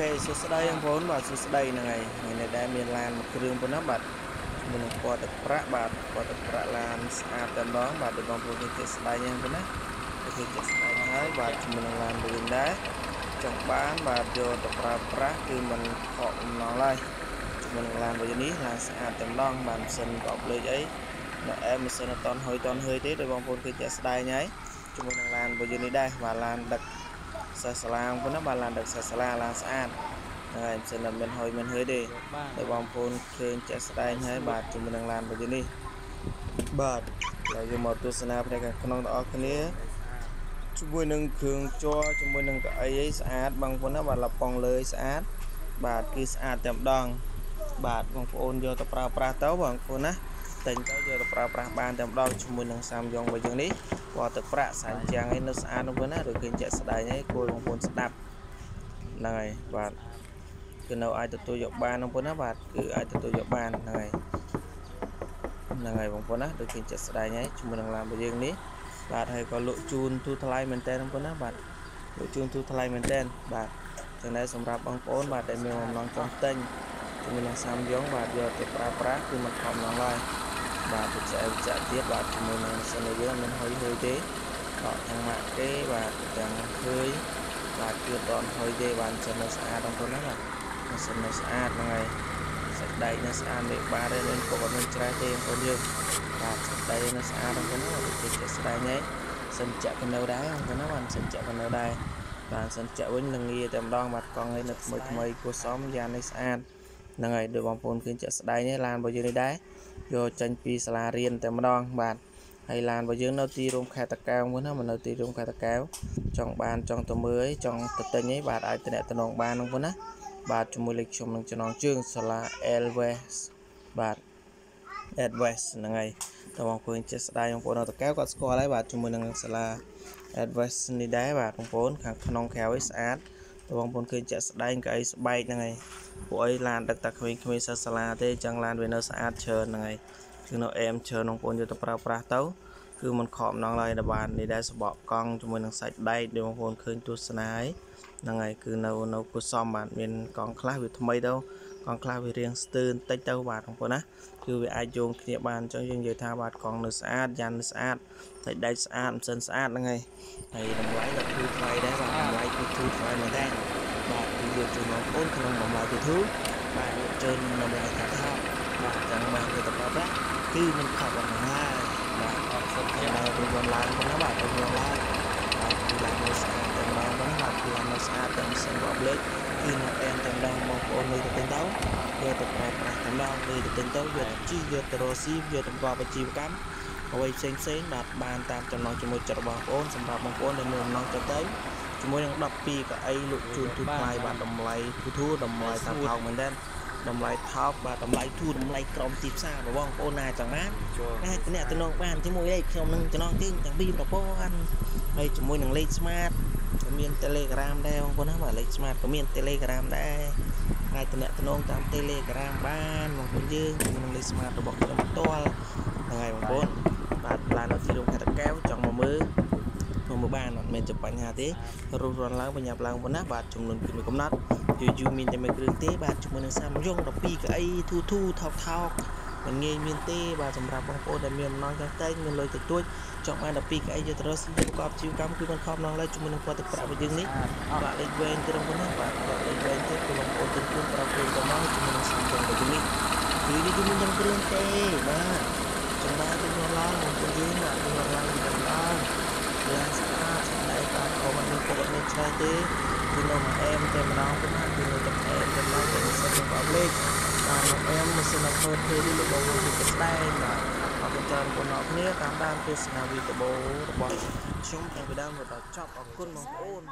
ខេសួស្តីបងប្អូនបាទសួស្តីហ្នឹងហើយថ្ងៃនេះដែរមានឡានមួយគ្រឿងប៉ុណ្ណាបាទជាមួយនឹងពណ៌ទឹកប្រាក់បាទពណ៌ទឹកប្រាក់ឡានស្អាតតែម្ដងបាទដូចបងប្អូនឃើញជាស្ដែងហ្នឹងប៉ុណ្ណាឃើញជាស្ដែងហើយបាទជាមួយនឹងឡានមួយវិញដែរចង់បានបាទយកទៅប្រើប្រាស់គឺมันខកអំណងឡើយជាមួយនឹងឡានមួយនេះឡានស្អាតតែម្ដងបាទម៉ាស៊ីនក៏អប់លេខអីនៅអែម៉ាស៊ីនអត់តន់ហុយតន់ហុយទេដូចបងប្អូនឃើញជាស្ដែងហើយជាមួយនឹងឡានមួយនេះដែរបាទឡានដឹក សាសាឡាងប៉ុណ្ណាបាទឡានដឹកសាសាឡាឡានស្អាតហើយមិនសិនតែមានហុយមានហុយទេដោយបងប្អូនឃើញជាក់ស្ដែងហើយបាទជាមួយនឹងឡានមួយនេះបាទហើយយកមកទស្សនាផ្នែកខាងក្នុងទាំងអស់គ្នាជាមួយនឹងគ្រឿងជ័រជាមួយនឹងកៅអីឯស្អាតបងប្អូនណាបាទលប៉ងលើស្អាតបាទគឺស្អាតតែម្ដងបាទបងប្អូនយកទៅប្រើប្រាស់ទៅបងប្អូនណាតែងទៅយកទៅប្រើប្រាស់បានតែម្ដងជាមួយនឹងសាមយ៉ងរបស់យើងនេះ ពណ៌ទឹកប្រាក់សាញ់ចាំងឯនៅស្អាតបងប្អូនណាឬឃើញជាក់ស្ដែងឯគួរបងប្អូនស្ដាប់ហ្នឹងហើយបាទគឺនៅអាចទទួលយកបានបងប្អូនណាបាទគឺអាចទទួលយកបានហ្នឹងហើយហ្នឹងហើយបងប្អូនណាដូចឃើញចិត្តស្ដែងហើយជាមួយនឹងឡានរបស់យើងនេះបាទហើយក៏លក់ជូនទូថ្លៃមែនតើបងប្អូនណាបាទលក់ជូនទូថ្លៃមែនតើបាទចឹងដែរសម្រាប់បងប្អូនបាទដែលមានបំណងចង់ទិញជាមួយនឹងសាមយ៉ងបាទយកទៅប្រើប្រាស់គឺមិនខំឡងឡើយ បាទបច្ចេកវិទ្យាទៀតបាទជាមួយនឹងម៉ាស៊ីនរបស់យើងមិនហុយហុយទេកក់ទាំងម៉ាក់គេបាទទាំងឃើញបាទគឺអត់ហុយទេបាទចឹងនៅស្អាតបងប្អូនណាបាទម៉ាស៊ីននៅស្អាតហ្នឹងហើយសាច់ដែកនៅស្អាតលេខបាទទេមានពុកអត់មានច្រេះទេបងប្អូនយើងបាទសាច់ដែកនៅស្អាតបងប្អូនណាដូចជាជាស្ដែងហើយសិនចាក់កនៅដែរបងប្អូនណាបាទសិនចាក់កនៅដែរបាទសិនចាក់វិញនឹងងាយតែម្ដងបាទកង់នេះនៅថ្មីថ្មីគួសមយ៉ាងនេះស្អាត ហ្នឹងហើយដូចបងប្អូនឃើញចាក់ស្ដែងហើយឡានរបស់យើងនេះដែរយកចេញពីសាលារៀនតែម្ដងបាទហើយឡានរបស់យើងនៅទីរួមខេត្តតាកែវមួយណាមកនៅទីរួមខេត្តតាកែវចង់បានចង់ទៅមើលចង់ទៅទិញអីបាទអាចតំណងបានហ្នឹងប៉ុណ្ណាបាទជាមួយលេខខ្ញុំនឹងចំណងជើងសាលា Elwes បាទ Advice ហ្នឹងហើយតើបងប្អូនចេះស្ដាយបងប្អូននៅតកែវគាត់ស្គាល់ហើយបាទជាមួយនឹងសាលា Advice នេះដែរបាទបងប្អូនខាងក្នុងក្រៅឲ្យស្អាតតើ បងប្អូនឃើញចាក់ស្ដែងកៅអីស្បែកហ្នឹងហើយពួកអីឡានដឹកតាក្មេងៗសិស្សសាលាទេចឹងឡានវានៅស្អាតច្រើនហ្នឹងហើយគឺនៅអែមច្រើនបងប្អូនយកទៅប្រើប្រាស់ទៅ គឺมันខំណងឡើយដល់បាននេះដែរសបកកង់ជាមួយនឹងសាច់ដែកដែលបងប្អូនឃើញទស្សនាហើយហ្នឹងហើយគឺនៅនៅគូសំបាទមានកង់ខ្លះវាថ្មីទៅកង់ខ្លះវារៀងស្ទើបន្តិចទៅបាទបងប្អូនណាគឺវាអាចយោងគ្នាបានអញ្ចឹងយើងនិយាយថាបាទកង់នៅស្អាតយ៉ាន់នៅស្អាតសាច់ដែកស្អាតម៉ាស៊ីនស្អាតហ្នឹងហើយហើយតម្លៃក៏ធូរថ្លៃដែរបាទតម្លៃគឺធូរថ្លៃមែនដែរបាទគឺយកជូនបងប្អូនក្នុងតម្លៃគឺធូរបាទយកជូនតម្លៃថាថោកបាទចឹងបានយកទៅប្រើប្រាស់គឺមិនខកអស់ហើយ បាទអរគុណដែលរង្វាន់ឡើងផងណាបាទរង្វាន់ឡើងបាទគឺឡើងនៅស្អាតតែម្ដងហ្នឹងបាទគឺឡើងនៅស្អាតតែមិនសិនរាប់លេខគឺនៅអែមតែម្ដងបងប្អូនមើលទៅទៅយកទៅប្រើប្រាស់តែម្ដងមើលទៅទៅយកទៅជីយកទៅរកស៊ីយកទៅប្រកបអាជីវកម្មអ្វីផ្សេងផ្សេងបាទបានតាមចំណងជាមួយចិត្តរបស់បងប្អូនសម្រាប់បងប្អូនដែលមានបំណងទៅទៅជាមួយនឹង12កៅអីលក់ជូនទូថ្លៃបាទតម្លៃធូរធូរតម្លៃតាមថោកមែនទេ តម្លៃថោកបាទតម្លៃធូរតម្លៃក្រមទីផ្សារបងប្អូនណាចង់បានអាចអ្នកតំណងបានជាមួយលេខខ្ញុំនឹងចំណងជើងទាំងពីរប្រព័ន្ធហើយជាមួយនឹងលេខ smart ក៏មាន Telegram ដែរបងប្អូនណាបាទលេខ smart ក៏មាន Telegram ដែរអាចតំណងតាម Telegram បានបងប្អូនយើងជាមួយនឹងលេខ smart របស់ខ្ញុំផ្ទាល់ហ្នឹងហើយបងប្អូនបាទឡាននៅទីរួមខេត្តតាកែវចង់មកមើលមកមើល បានអត់មានចំបញ្ហាទេរុះរាន់ឡើងបញ្ញាប់ឡើងប៉ុណ្ណាបាទចំនួនគឺមានកំណត់យូរយូរមានតែមួយគ្រឿងទេបាទជាមួយនឹងសាមយ៉ុង12កៅអីធូធូថោកថោកមិនងាយមានទេបាទសម្រាប់បងប្អូនដែលមានអំណងចង់តែងមានលុយតិចតួចចង់បាន12កៅអីយកទៅរកស៊ីប្រកបជីវកម្មគឺមិនខំឡងឡើយជាមួយនឹងពណ៌ទឹកប្រាក់របស់យើងនេះបាទលេខវែងត្រឹមប៉ុណ្ណាបាទលេខវែងទៀតគឺបងប្អូនទិញខ្លួនប្រាប់ខ្លួនទៅមកជាមួយនឹងសាមយ៉ុងរបស់យើងនេះគឺនេះគឺមានតែគ្រឿងទេបាទចំណាយទៅឡើងបងប្អូនយើងបាទឡើងឡើងទៅឡើង យ៉ាងស្អាតស្ដែងបាទក៏មិនមានពុកអត់មានឆ្លៃទេគឺនៅមួយអែមតែម្ដងប៉ុណ្ណាគឺនៅតែអែមតែម្ដងតែមិនសិននឹងបបលេខបាទនៅអែមមិនសិននៅធ្វើទេនេះលោកបងប្អូនគឺស្ដែងបាទអរគុណច្រើនបងប្អូនគ្នាតាមដានទស្សនាវីដេអូរបស់ខ្ញុំតាំងពីដើមដល់ចប់អរគុណបងប្អូន